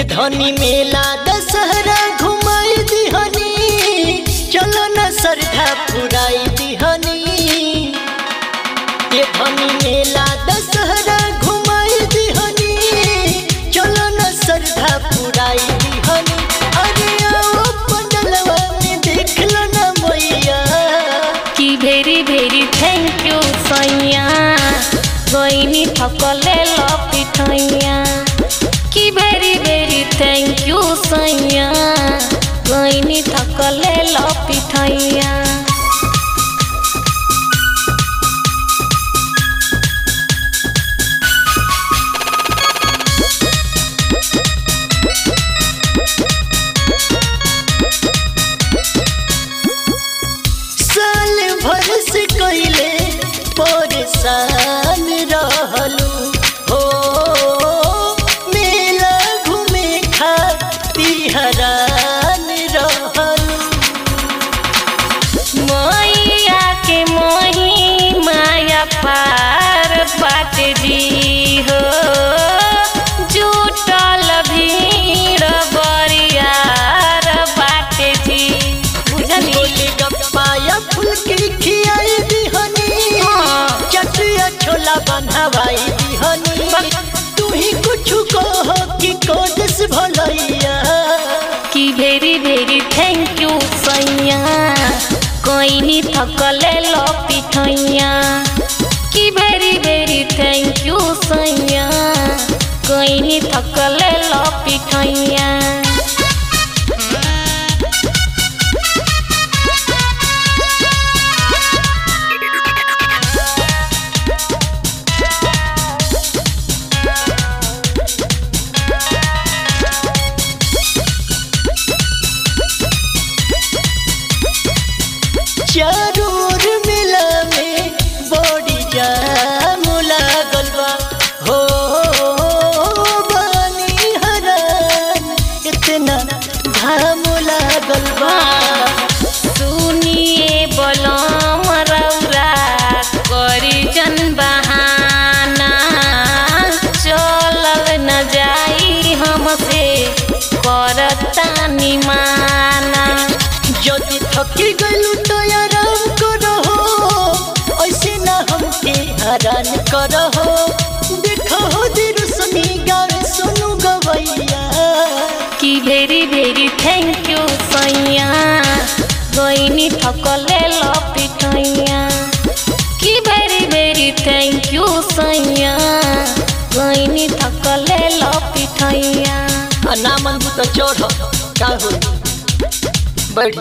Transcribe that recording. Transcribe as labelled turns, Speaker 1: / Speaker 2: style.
Speaker 1: धनी मेला दशहरा घुमाई दिहनी। चलो न सरधा पुराई दिहनी। ये धनी मेला दशहरा घुमाई दिहनी। चलो न सरधा पुराई दिहनी। अरे आओ पंडलवा में देख लो न मैया।
Speaker 2: कि भेरी भेरी थैंक यू सैया। गईनी थकले लपिठैया कि भेरी भेरी थैंक यू सैया गईनी थकले लपिठैया
Speaker 1: साल भर से कैले परेशान।
Speaker 2: कोइनी थकले लो पिठैया। की वेरी वेरी थैंक यू सैया। कहीं थकले लो
Speaker 1: चारूर थकी गलू तो आराम करो ऐसे ना हमके हरान करो देखो दिल सुनी गावे सुनु गवैया।
Speaker 2: कि भेरी भेरी थैंक यू सैया। गईनी थकले लपिठैया कि भेरी भेरी थैंक यू सैया। गईनी थकले लपिठैया
Speaker 1: आ ना मन तो चढ़ का हो बैठ